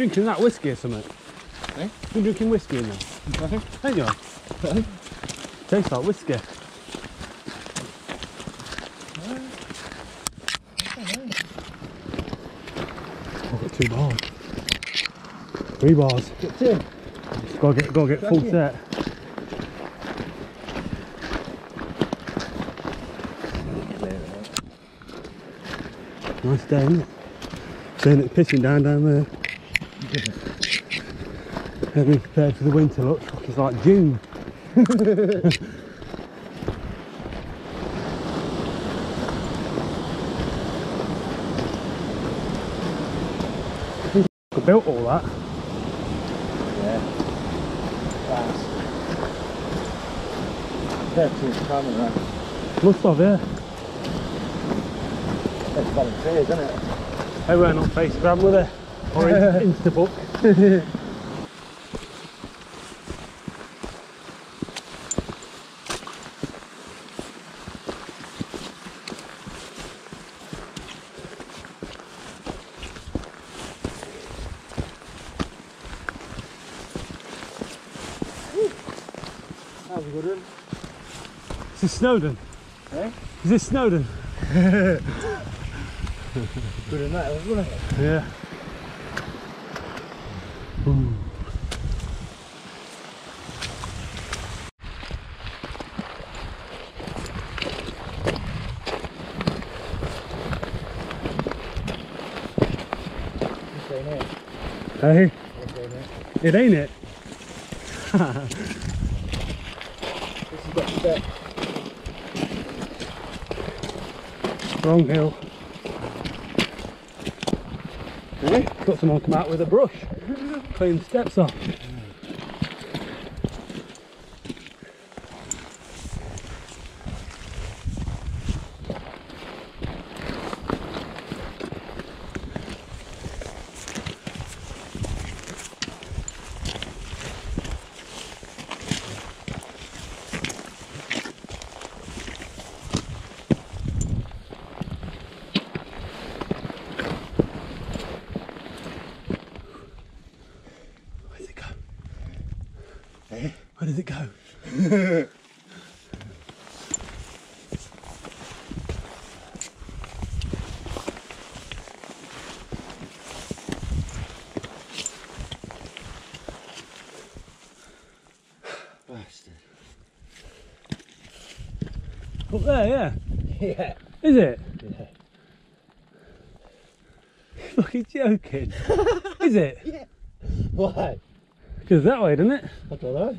Drinking that whiskey or something? Eh? You drinking whiskey in there? Ain't you? Tastes like whiskey. Oh, got two bars. Three bars. Get two. Gotta get, gotta get full you. set. Nice day, isn't it? Seeing it pissing down down there. Everything prepared for the winter looks like it's like June. I built all that. Yeah. Fast. Thirteen camera. Must have, yeah. It's volunteers, isn't it? They weren't on Instagram, were they? Or in, Instabook. That was a good one. Is this Snowdon? Eh? Is this Snowdon? Good in that, wasn't it? Yeah. This ain't it. Hey, This ain't it. it ain't it. This has got step. Wrong hill. Eh? Got someone come out with a brush. Clean the steps off. Up there, yeah. Yeah. Is it? Yeah. Fucking joking. Is it? Yeah. Why? Goes that way, doesn't it? I don't know.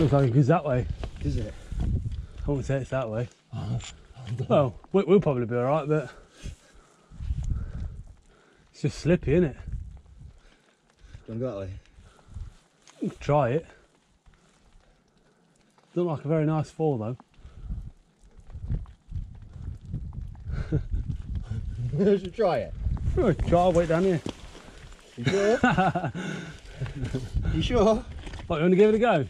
Looks like it goes that way. Is it? I wouldn't say it's that way. Well, we- we'll probably be alright, but it's just slippy, isn't it? Don't go that way? Try it. Doesn't look like a very nice fall though. You should try it. Oh, Try wait down here. You sure? you sure? What, you want to give it a go?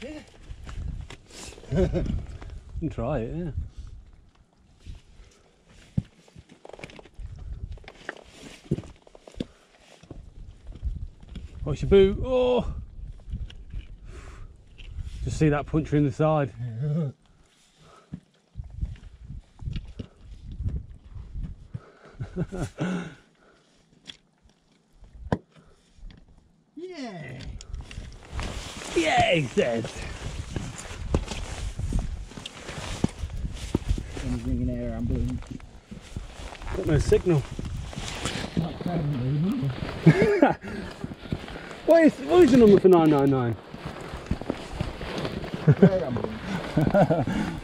Yeah. can try it, yeah. What's your boot? Oh! Just see that puncher in the side. Yeah. Yeah, he says. I'm bringing air I'm ambulance. Got no signal. What is, what is the number for 999?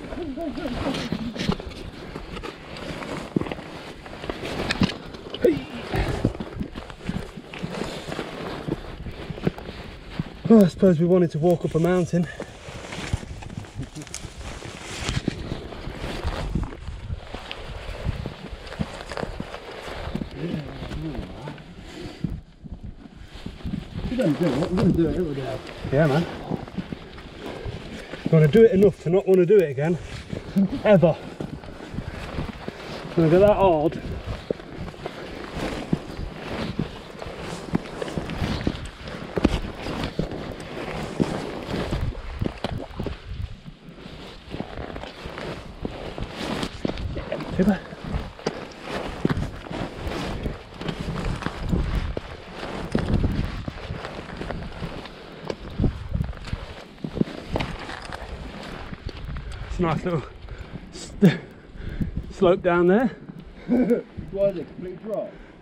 Oh, I suppose we wanted to walk up a mountain. Going to do it. Yeah, man. To do it enough to not want to do it again, ever. I get that hard. Tipper. It's a nice little st- slope down there. Why is it?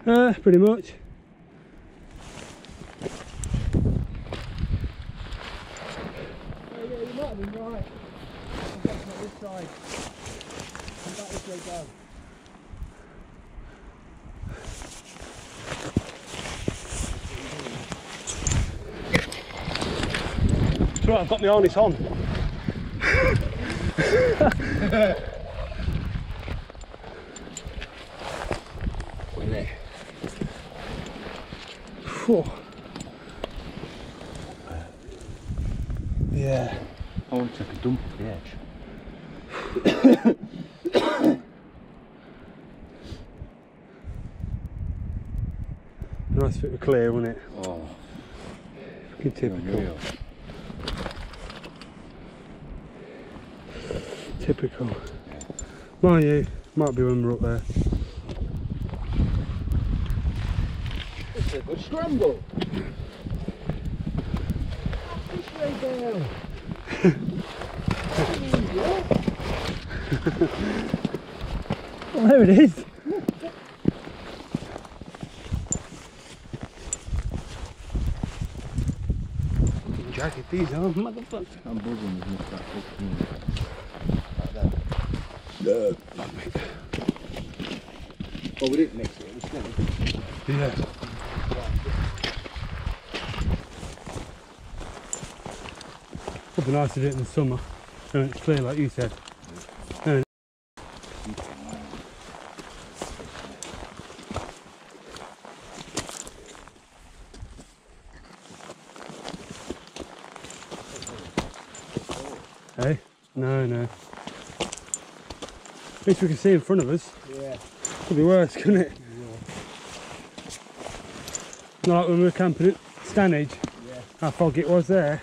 Uh, pretty much. Oh, yeah, you might have been right. I'm back on this side. Come back this way down. It's right, I've got my harness on. Win it. Phew. Yeah. I want to take a dump at the edge. Nice bit of clear, wasn't it? Oh, Fucking typical. unreal. Typical. Mind you, might be when we're up there. It's a good scramble. This way down. Oh, there it is. Jacket these on, motherfucker. I'm buzzing with that hook. Oh, we didn't mix it. It was still. Yeah. Would be nice to do it in the summer. And it's clear, like you said. Yeah. Hey? No, no. At least we can see in front of us. Yeah. Could be worse, couldn't it? Not like when we were camping at Stanage, Yeah. how foggy it was there.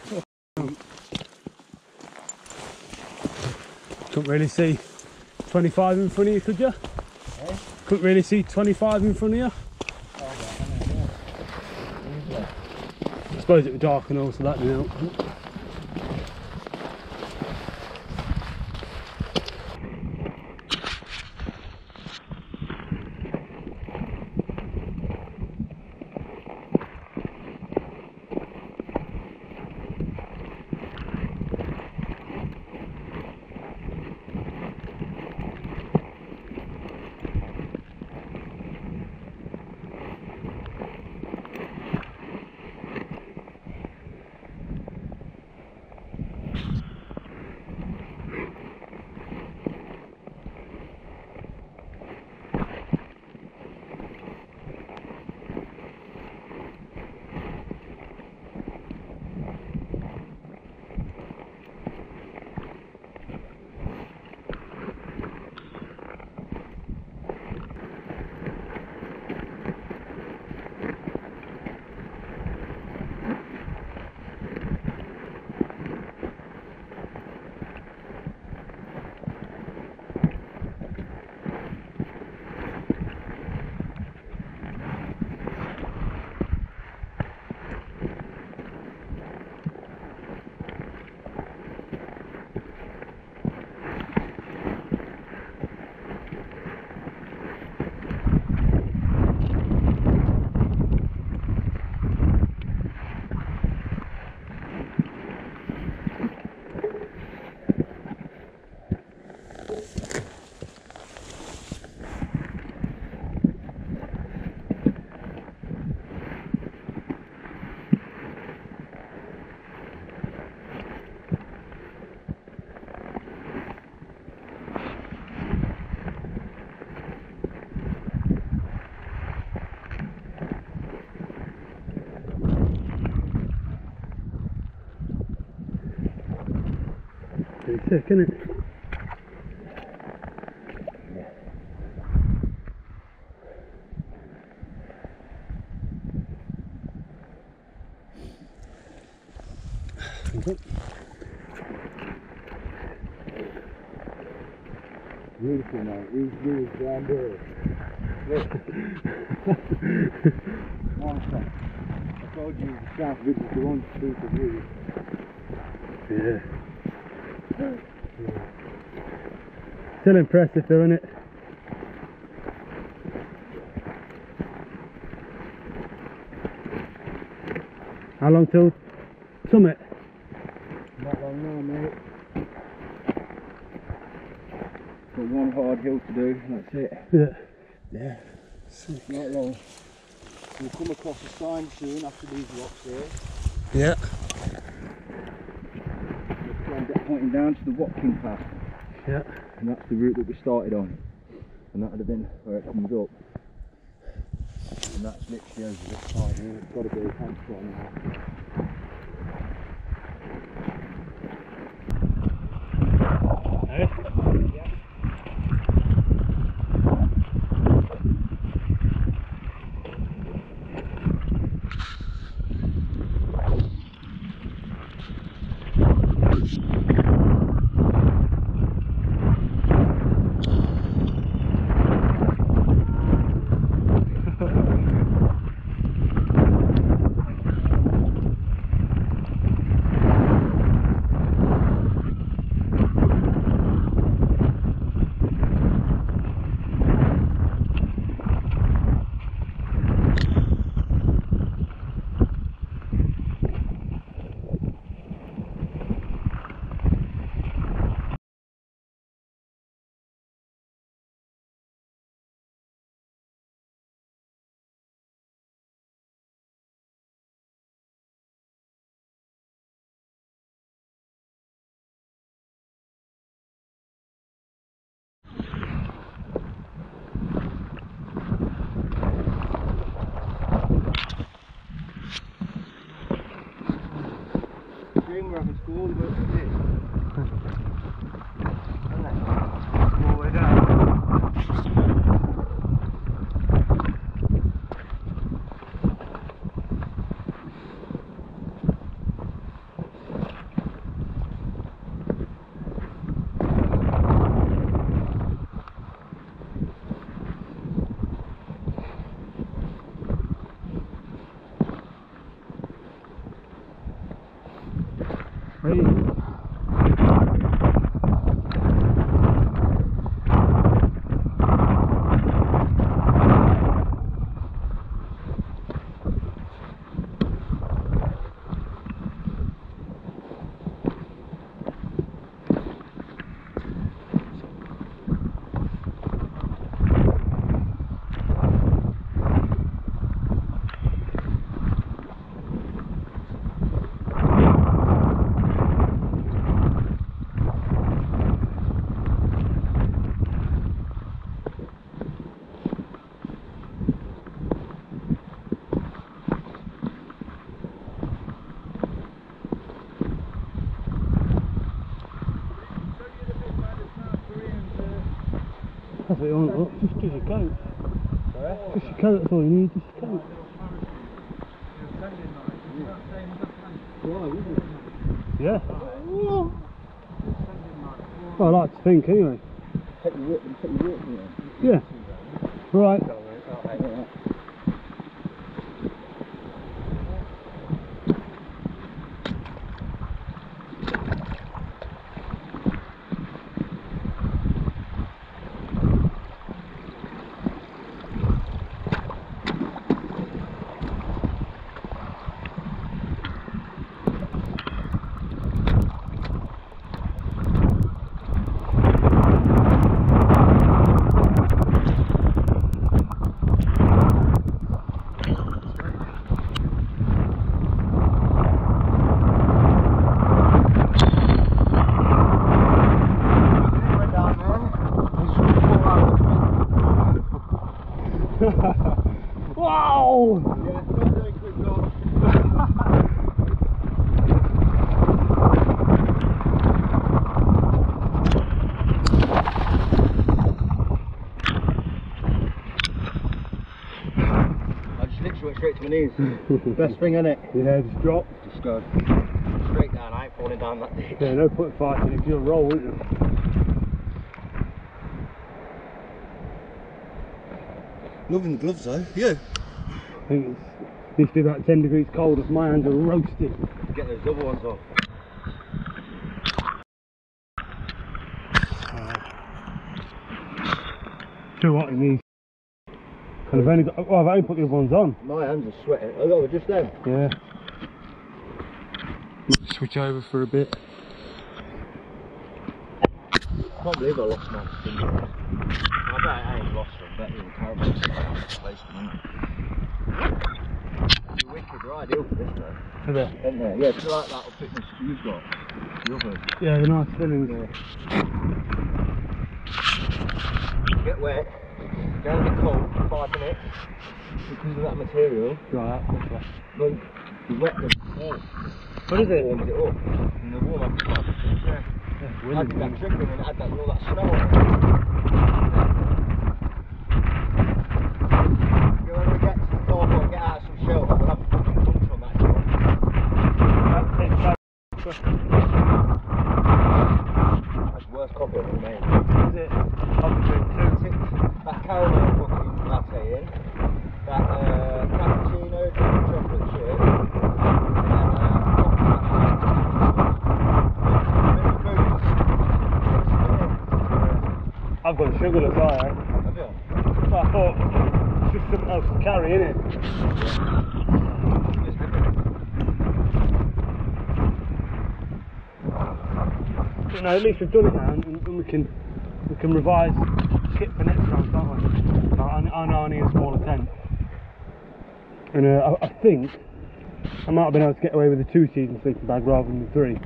Couldn't really see 25 in front of you, could you? Eh? Couldn't really see 25 in front of you. Oh, I yeah. I suppose it was dark and all, so that didn't help. Sick, isn't it? Beautiful, mate. These views down there. Look. Monster. I told you the South is the one to do for views. Yeah. Still impressive though, isn't it? How long till summit? Not long now, mate. Got one hard hill to do, that's it. Yeah. Yeah. Not long. We'll come across a sign soon after these rocks here. Yeah. We'll try and get pointing down to the Watkin Path. Yeah. And that's the route that we started on. And that would have been where it comes up. And that's literally over this side got to. escuro, what you want, look. Just give your coat. Just your coat, that's all you need, just your coat. Yeah. Well, I like to think anyway. Take work, take. Yeah. Right. Hmm. Best thing in it. Yeah, just drop. Just go straight down. I ain't falling down that ditch. Yeah, no point fighting. It's going roll, isn't it? Loving the gloves though. Yeah. I think it's to be about 10 degrees cold. If my hands are roasted. Get those other ones off. Do what in these. And I've only got, well, I've only put the other ones on. My hands are sweating. Oh, no, just them. Yeah. Switch over for a bit. I can't believe I lost my stingers. I bet I ain't lost them. bet you placed them. They're wicked, they're ideal for this though. Isn't they? Yeah, it's like that fitness you've got. The others. Yeah, they're nice fillings. There. Get wet, and get cold for five minutes because of that material. Right, that's right. Look, you wet them warm. What is it? Warms it up. And the warm up like, yeah. Yeah, I did that trick and had that all that snow on it. Yeah, when we get to the door and get out of some shelter, we'll have a fucking punch on that job. That's the worst coffee I've ever made. Is it? Obviously, two. That caramel fucking latte in, that uh, cappuccino, dark chocolate chip, and then uh, I've got sugarless, alright. Have you? So I thought, it's just something else to carry, innit? It's heavy. But no, at least we've done it now, and, and we can we can revise kit for next round, can't we? I, I know I need a smaller tent, and uh, I, I think I might have been able to get away with a two-season sleeping bag rather than the three,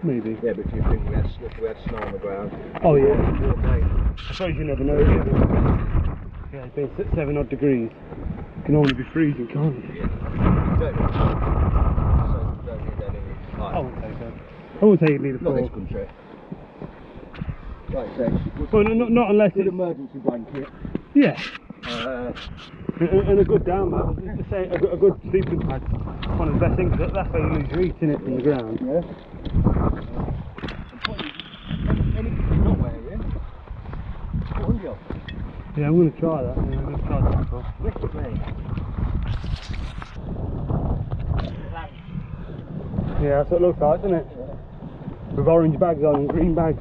maybe. Yeah, but do you think we had, we had snow on the ground? Oh yeah. I suppose you never know. Yeah, it's been se- seven odd degrees. It can only be freezing, can't it? Yeah. You don't so don't need any. Like, I won't take that. I won't take it need a not this country. Like I say, Well, no, not, not unless it's emergency blanket. yeah, Uh, and, and a good down. Just to say, a, good- a good sleeping pad. One of the best things. That, that's how you lose your heat in it from the ground. yeah. And put any- anything you're not wearing, put on you. Yeah, I'm going to try that. Yeah, I'm going to try that. Mate. Yeah, that's what it looks like, doesn't it? With orange bags on and green bags.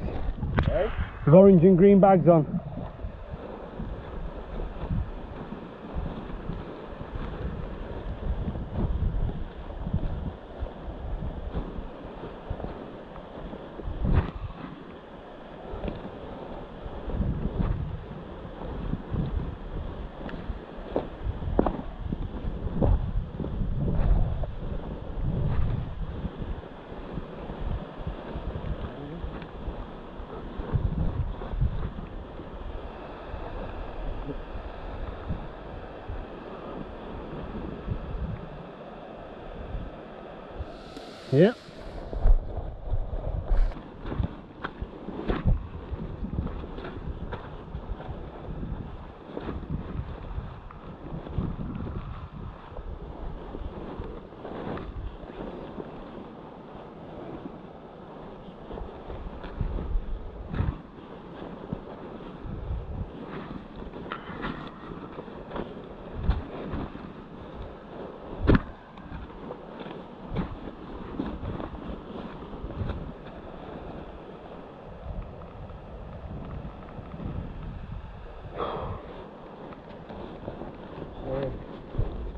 With orange and green bags on. Yep.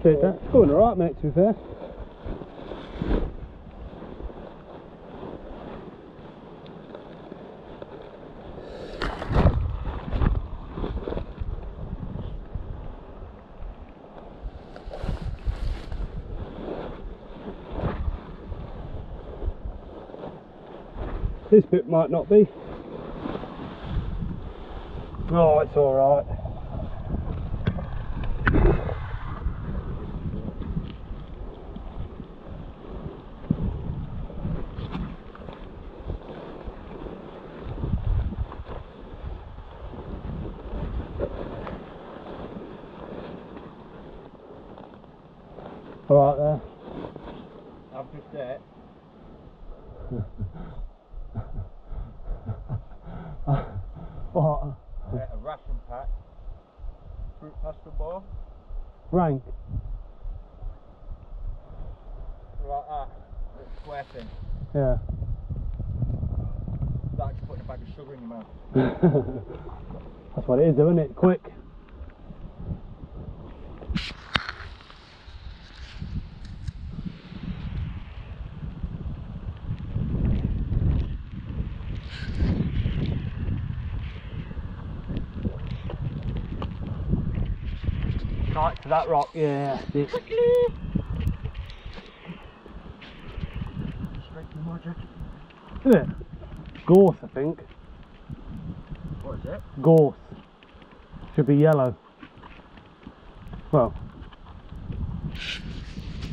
Take that. It's going alright, mate, to be fair. This bit might not be. Oh, it's alright. Alright there. I've just there. What? Uh, a ration pack. fruit pasta bar. Rank. Like that. That square thing. Yeah. Like putting a bag of sugar in your mouth. That's what it is, isn't it? Quick. Right to that rock, yeah. that's it. Straight to my jacket. Is it? Gorse, I think. What is it? Gorse. Should be yellow. Well,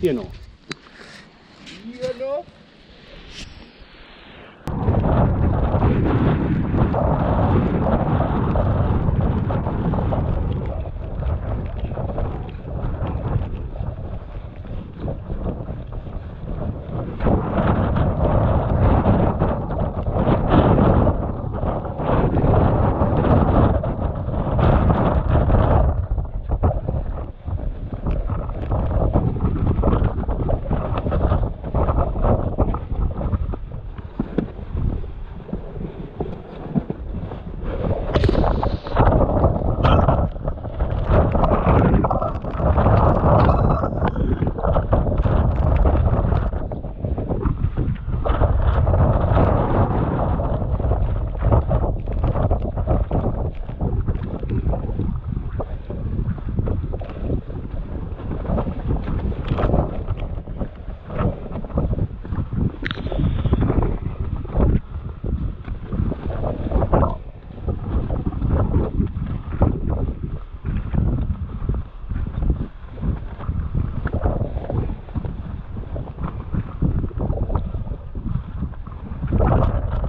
you know. You know.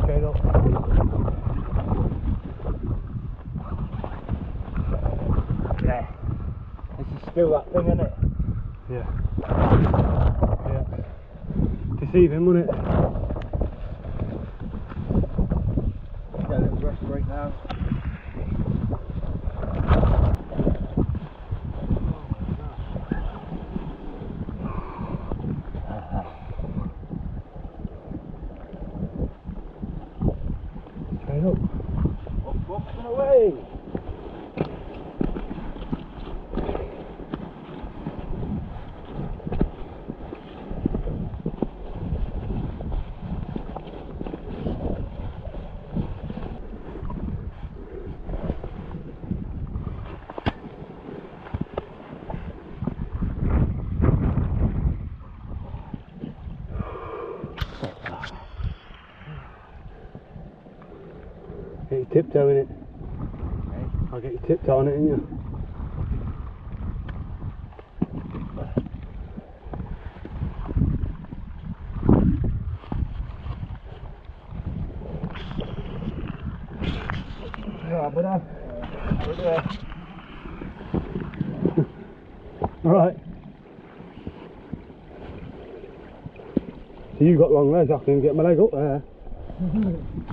Straight up. Yeah. This is still that thing, isn't it? Yeah. Yeah. Deceiving, wouldn't it? Get a little rest break now. Straight up. Up, up and away. Get your tiptoe in it. I'll get you tiptoe on it, in you. Yeah, but we're. Alright. So you got long legs, I can get my leg up there.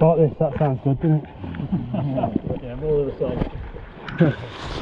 Like this, that sounds good, doesn't it? Yeah, more of the same.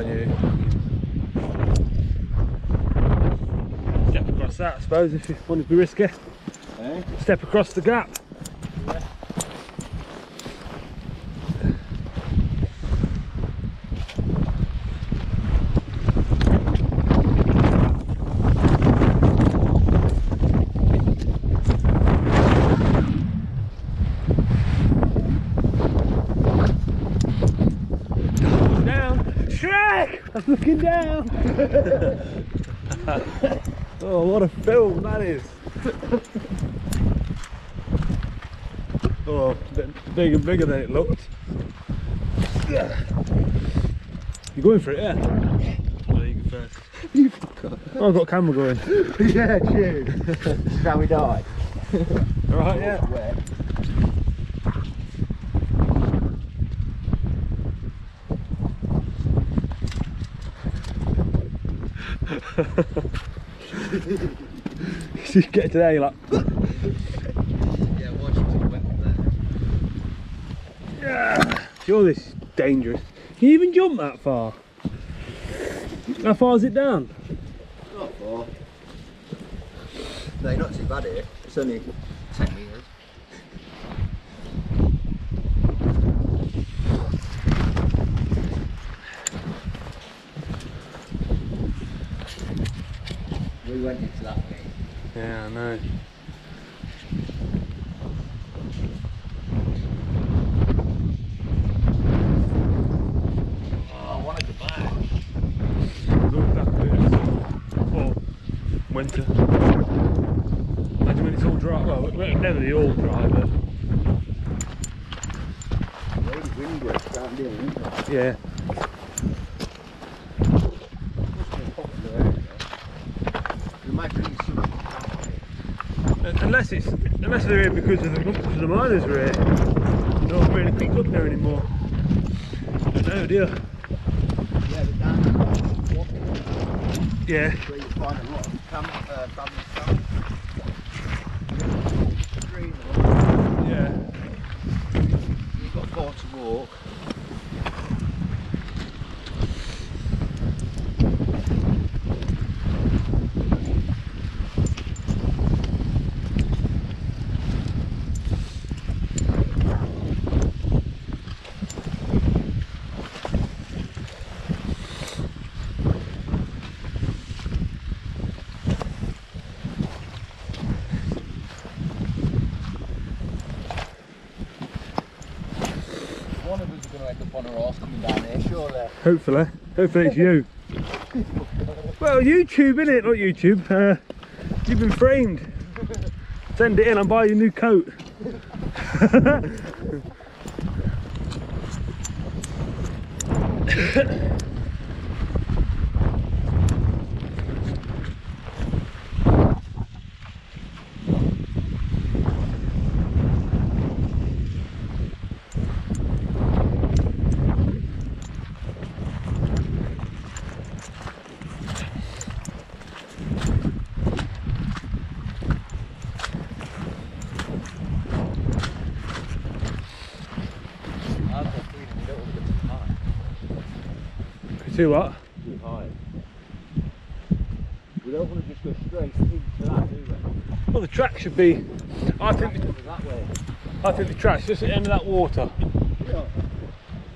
You. Step across that, I suppose, if you want to be risky. Eh? Step across the gap. Down! Shrek! I'm looking down! oh, what a film that is! oh, bit bigger and bigger than it looked. You're going for it, yeah? Well, you go first. Oh, I've got camera going. yeah, cheers. Shall we die? Alright, yeah. Wet. you get to there, you're like, Yeah, watch it wet there. yeah. Sure, this is dangerous. Can you even jump that far? How far is it down? Not far. No, not too bad here. It's only We went into that bit. Yeah, I know. Oh, I want to go back. Look that bit. Oh, winter. Imagine when it's all dry. Well, it won't never be all dry, but Really windy down here, isn't it? yeah. Must be a popular area. Imagine it's something down here. Unless it's unless they're here because of the because the miners are here. Not really picked up there anymore. Oh dear. Yeah, but down there, walking Yeah. where you find a lot of cam- uh, family camps. Green, Yeah. you've got far to walk. One of us is going to end up on a horse coming down here, surely. Hopefully. Hopefully it's you. well, YouTube, innit? Not YouTube. Uh, you've been framed. Send it in, I'll buy you a new coat. I've got a feeling we don't want to go too high. See what? Too high. We don't want to just go straight into that, do we? Well, the track should be. I think. The, that way. I think the track's just at the end of that water. Yeah.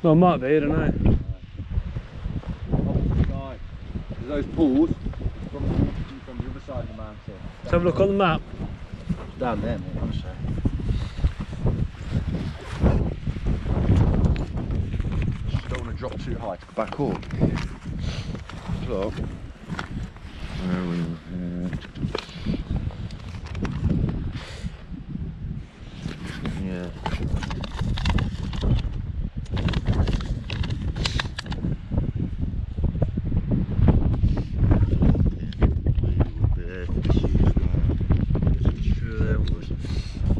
Well, it might be. I don't know. There's those pools from, from the other side of the mountain. Let's have a look on the map. It's down there, mate, honestly. Just don't want to drop too high to go back up. Look. Where are we? Uh, yeah.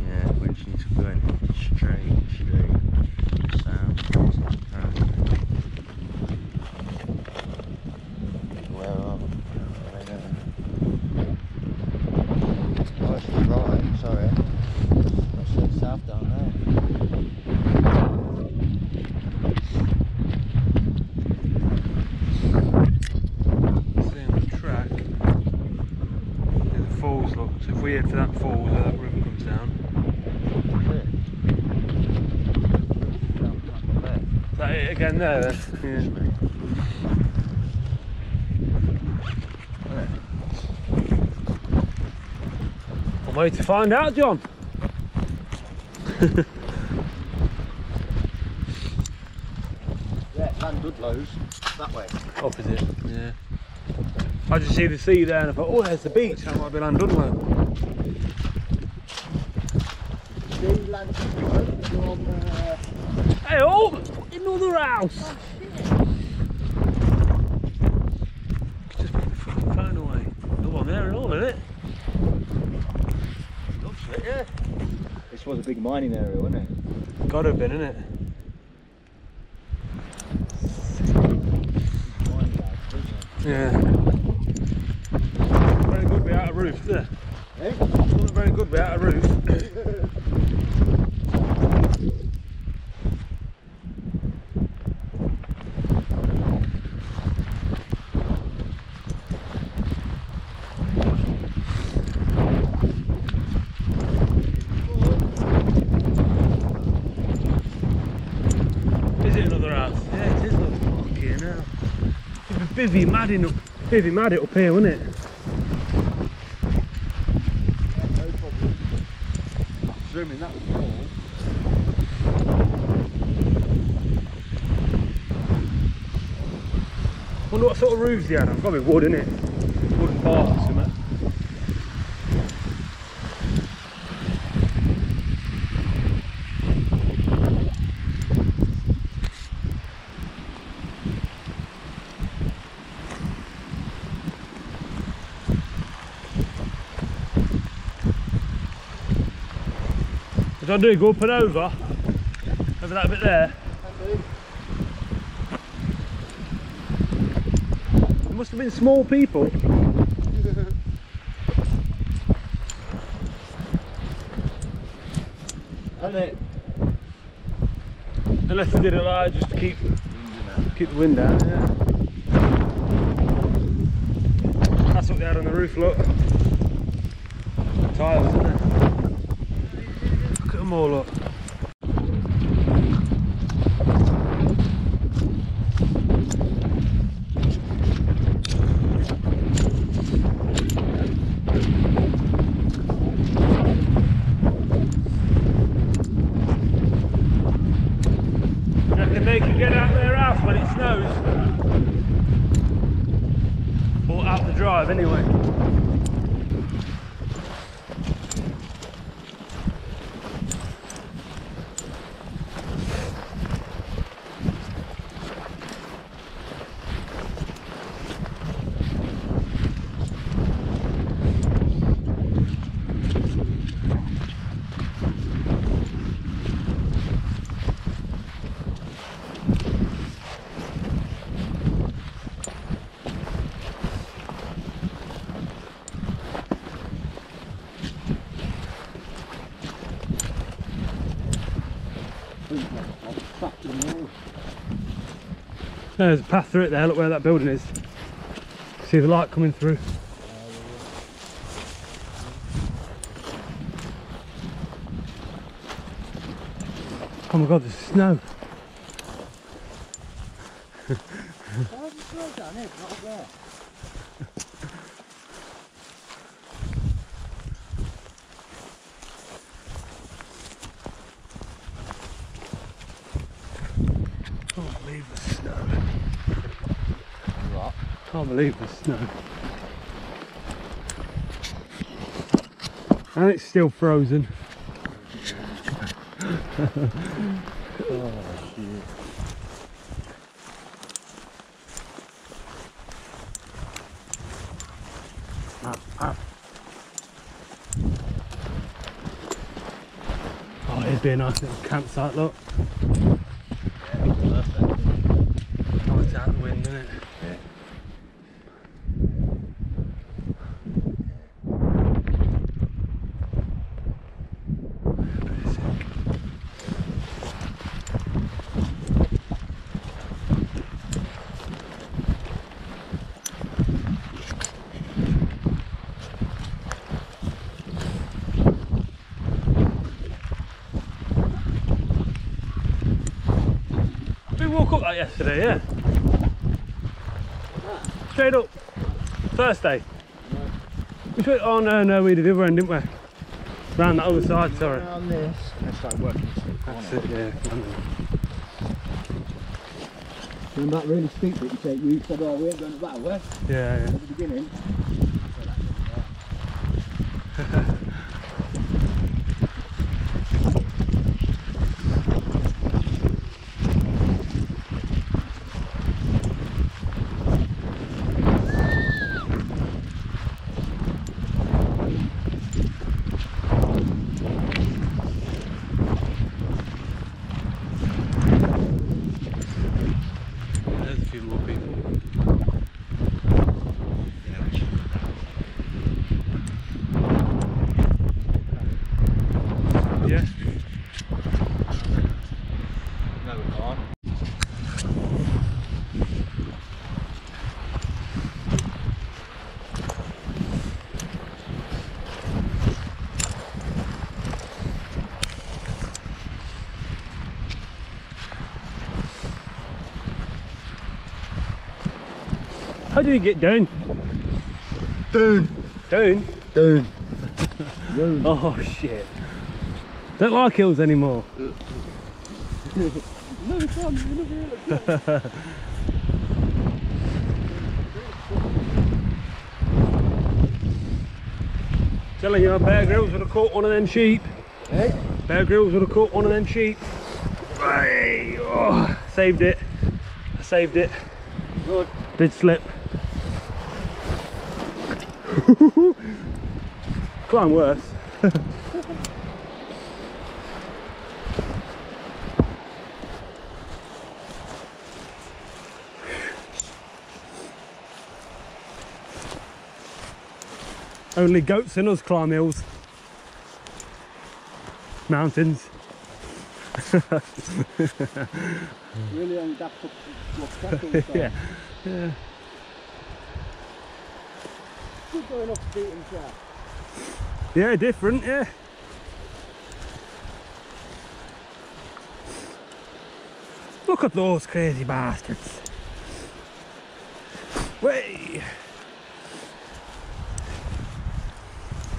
Yeah, we just need to go in straight, straight, south, Where are we? Where are we now? Again there then. Yeah. I'm waiting to find out, John. Yeah, Llandudno's that way. Opposite, yeah. I just see the sea there and I thought, oh, there's the beach. That might be Llandudno. See Llandudno from uh, Hey, oh, another house. Just put the fucking phone away. No one there at all, is it? looks it, yeah. This was a big mining area, wasn't it? Gotta have been, innit? Mining lads, Yeah. Very good without a roof, there. it? Eh? Wasn't very good without a roof. Is it another house? Yeah, it is. Look, fucking hell. It'd be mad up, bivvy mad it up here, wouldn't it? No problem. Assuming that was Paul. Wonder what sort of roofs they had. I've got to be wood, innit? Wooden bars I do? Go up and over? Over that bit there? There must have been small people. Hasn't it? Unless they did it like just to keep keep the wind out, yeah. That's what they had on the roof, look. Tiles, isn't it? Look at them all up. Reckon they can get out their house when it snows. Or out the drive anyway. There's a path through it there, look where that building is. See the light coming through. Oh my god, there's snow. Why you slow down? Not up there. Can't believe the snow. Right. Can't believe the snow. And it's still frozen. Oh shit. Oh, it'd be a nice little campsite, look. Perfect. Oh, it's out the wind, isn't it? Yeah. Pretty sick. walk up that yesterday, yeah? Straight up. First day. We went, oh no, no, we did the other end, didn't we? Round that other side, sorry. On this. Let's start working. That's it, yeah. Going back really steep, but you said you said, oh, we ain't going that way eh? Yeah, yeah. at the beginning. Did you get down? Down. Down? Down. Down. Oh shit. Don't like hills anymore. No, we can't. We never really Telling you, Bear Grylls would have caught one of them sheep. Hey? Bear Grylls would have caught one of them sheep. Hey, oh, saved it. I saved it. Good. Did slip. Climb worse. Only goats and us climb hills. Mountains. Really took what's that yeah. Good going off the beaten track. Yeah, different, yeah. Look at those crazy bastards. Way.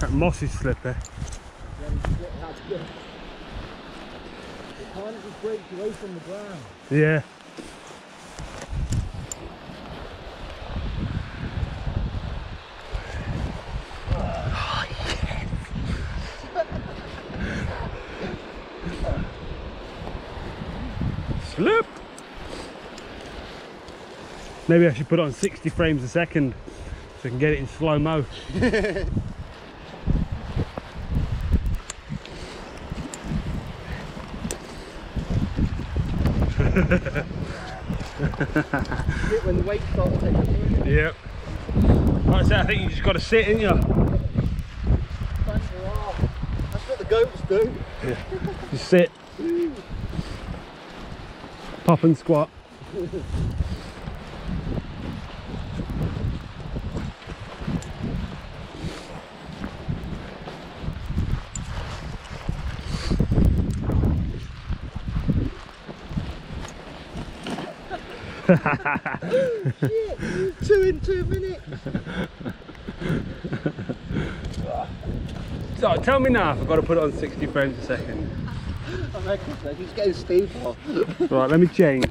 That moss is slippery. Then split that's good. It kind of just breaks away from the ground. Yeah. Slip. Maybe I should put it on 60 frames a second so I can get it in slow mo. Hit when the weight starts taking. Yep. Like I said, I think you just got to sit, in you? That's what the goats do. Just sit. Pop and squat. Two in two minutes. So tell me now if I've got to put it on 60 frames a second. I reckon so. He's getting steeper. Right, let me change.